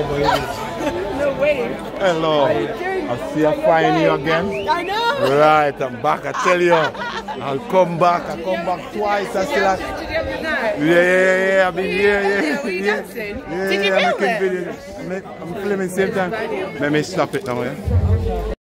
No way. Hello. I see I find you again. I know. Right, I'm back. I tell you, I'll come back. I come back twice. I still. have- Did you have a night? Yeah, yeah, yeah, yeah. I've been here, yeah, Yeah, you yeah. Yeah, Did you film it? I'm, I'm filming same time. Let me stop it now, yeah.